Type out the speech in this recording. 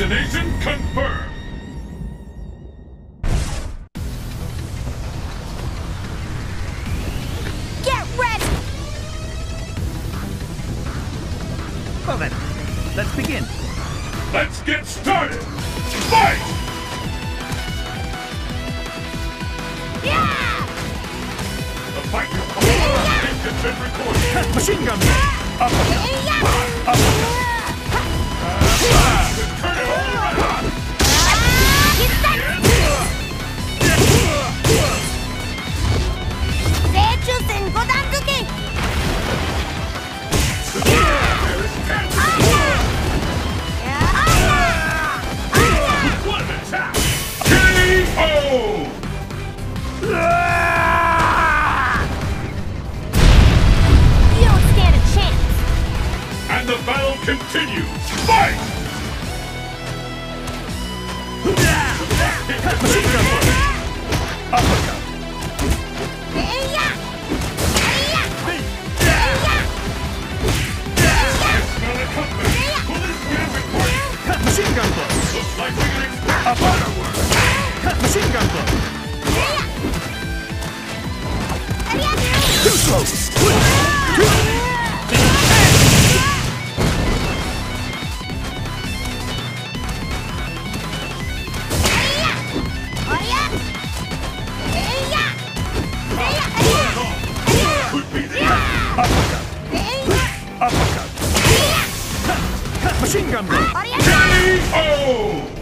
Destination confirmed. Get ready! Well then, let's begin. Let's get started. Fight! Yeah! The fight has been recorded. Machine gun! Uppercut! Yeah! Uh-huh. Uh-huh. This Fight! Machine gun blow! Looks like we can expect Uppercut! fireworks. Machine gun blow! Yeah! Too slow! Uppercut! Machine gun! KO!